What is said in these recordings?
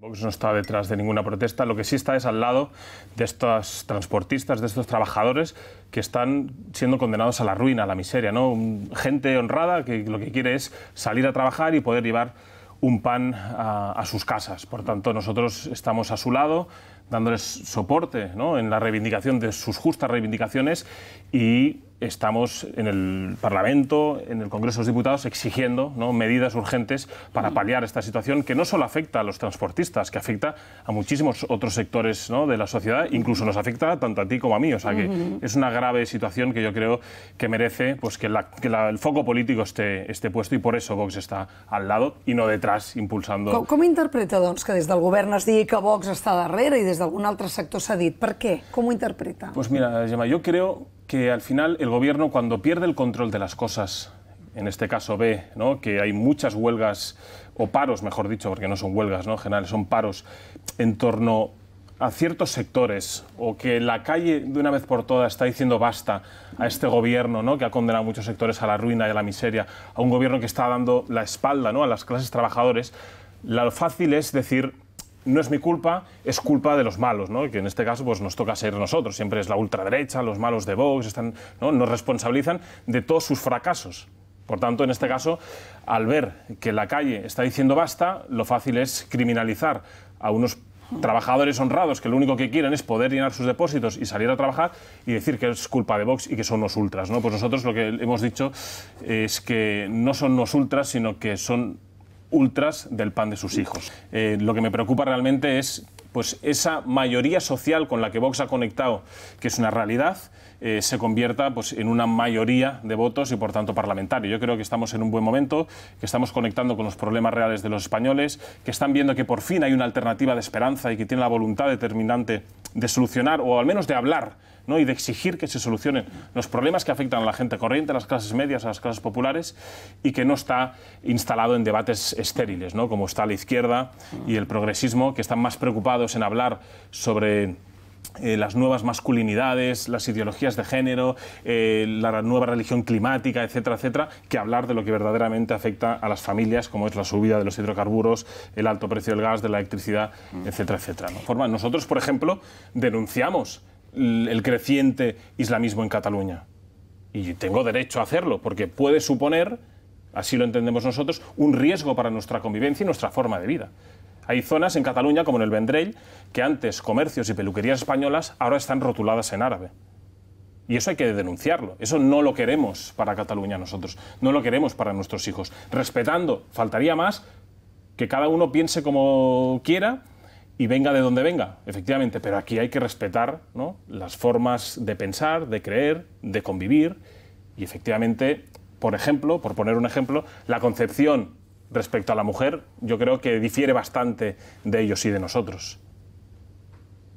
Vox no está detrás de ninguna protesta, lo que sí está es al lado de estos transportistas, de estos trabajadores que están siendo condenados a la ruina, a la miseria, ¿no? Gente honrada que lo que quiere es salir a trabajar y poder llevar un pan a, sus casas. Por tanto, nosotros estamos a su lado, dándoles soporte en la reivindicación de sus justas reivindicaciones y estamos en el Parlamento, en el Congreso de los Diputados, exigiendo ¿no? medidas urgentes para paliar esta situación que no solo afecta a los transportistas, que afecta a muchísimos otros sectores ¿no? de la sociedad, incluso nos afecta tanto a ti como a mí. O sea que es una grave situación que yo creo que merece pues, que, la, que la, el foco político esté, esté puesto y por eso Vox está al lado y no detrás impulsando. Com, com interpreta doncs, que des del govern es digui que Vox està darrere i des d'algun altre sector s'ha dit? Per què? Com ho interpreta? Pues mira, Gemma, yo creo que al final el gobierno cuando pierde el control de las cosas, en este caso ve que hay muchas huelgas, o paros, mejor dicho, porque no son huelgas, ¿no? en general son paros, en torno a ciertos sectores, o que la calle de una vez por todas está diciendo basta a este gobierno ¿no? que ha condenado a muchos sectores a la ruina y a la miseria, a un gobierno que está dando la espalda ¿no? a las clases trabajadoras, lo fácil es decir no es mi culpa, es culpa de los malos, ¿no? que en este caso pues, nos toca ser nosotros. Siempre es la ultraderecha, los malos de Vox, están, ¿no? nos responsabilizan de todos sus fracasos. Por tanto, en este caso, al ver que la calle está diciendo basta, lo fácil es criminalizar a unos trabajadores honrados que lo único que quieren es poder llenar sus depósitos y salir a trabajar y decir que es culpa de Vox y que son los ultras. ¿no? Pues nosotros lo que hemos dicho es que no son los ultras, sino que son ultras del pan de sus hijos. Eh, lo que me preocupa realmente es pues esa mayoría social con la que Vox ha conectado, que es una realidad, eh, se convierta pues, en una mayoría de votos y por tanto parlamentario. Yo creo que estamos en un buen momento, que estamos conectando con los problemas reales de los españoles, que están viendo que por fin hay una alternativa de esperanza y que tienen la voluntad determinante de solucionar o al menos de hablar ¿no? y de exigir que se solucionen los problemas que afectan a la gente corriente, a las clases medias, a las clases populares y que no está instalado en debates estériles, ¿no? como está la izquierda y el progresismo, que están más preocupados en hablar sobre eh, las nuevas masculinidades, las ideologías de género, eh, la nueva religión climática, etcétera, etcétera, que hablar de lo que verdaderamente afecta a las familias, como es la subida de los hidrocarburos, el alto precio del gas, de la electricidad, etcétera, etcétera. ¿no? Nosotros, por ejemplo, denunciamos el creciente islamismo en Cataluña. Y tengo derecho a hacerlo, porque puede suponer, así lo entendemos nosotros, un riesgo para nuestra convivencia y nuestra forma de vida. Hay zonas en Cataluña, como en el Vendrell, que antes comercios y peluquerías españolas ahora están rotuladas en árabe. Y eso hay que denunciarlo. Eso no lo queremos para Cataluña nosotros. No lo queremos para nuestros hijos. Respetando, faltaría más que cada uno piense como quiera y venga de donde venga, efectivamente, pero aquí hay que respetar las formas de pensar, de creer, de convivir y efectivamente, por ejemplo, por poner un ejemplo, la concepción respecto a la mujer yo creo que difiere bastante de ellos y de nosotros.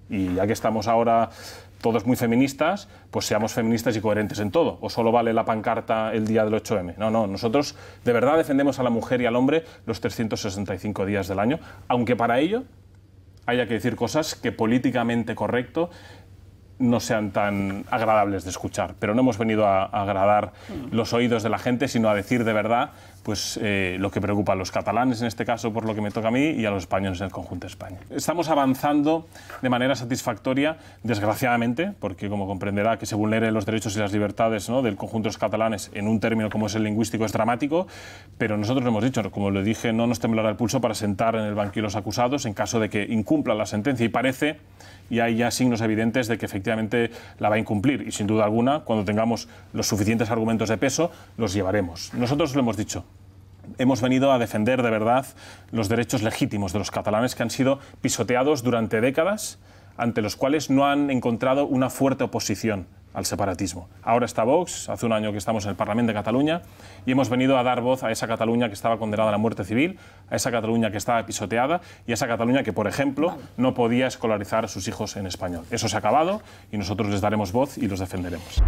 Y ya que estamos ahora todos muy feministas, pues seamos feministas y coherentes en todo. O solo vale la pancarta el día del 8M. No, no, nosotros de verdad defendemos a la mujer y al hombre los 365 días del año, aunque para ello haya que decir cosas que políticamente correcto no sean tan agradables de escuchar. Pero no hemos venido a, a agradar los oídos de la gente, sino a decir de verdad pues, eh, lo que preocupa a los catalanes, en este caso por lo que me toca a mí, y a los españoles en el conjunto de España. Estamos avanzando de manera satisfactoria, desgraciadamente, porque como comprenderá que se vulneren los derechos y las libertades ¿no? del conjunto de los catalanes en un término como es el lingüístico es dramático, pero nosotros lo hemos dicho, como le dije, no nos temblará el pulso para sentar en el banquillo los acusados en caso de que incumpla la sentencia y parece y hay ya signos evidentes de que efectivamente la va a incumplir y sin duda alguna cuando tengamos los suficientes argumentos de peso los llevaremos. Nosotros lo hemos dicho, hemos venido a defender de verdad los derechos legítimos de los catalanes que han sido pisoteados durante décadas, ante los cuales no han encontrado una fuerte oposición al separatismo. Ahora está Vox, hace un año que estamos en el Parlamento de Cataluña, y hemos venido a dar voz a esa Cataluña que estaba condenada a la muerte civil, a esa Cataluña que estaba pisoteada y a esa Cataluña que, por ejemplo, no podía escolarizar a sus hijos en español. Eso se ha acabado y nosotros les daremos voz y los defenderemos.